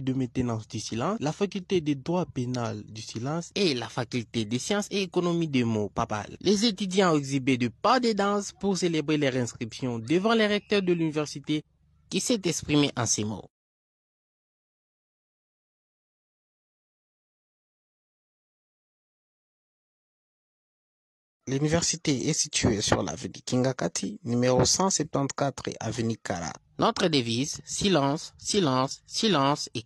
de maintenance du silence, la faculté de droit pénal du silence et la faculté des sciences et économie des mots papal. Les étudiants ont exhibé de pas de danse pour célébrer leur inscription devant les recteurs de l'université qui s'est exprimé en ces mots. L'université est située sur l'avenue Kingakati, numéro 174 avenue Kara. Notre devise, silence, silence, silence et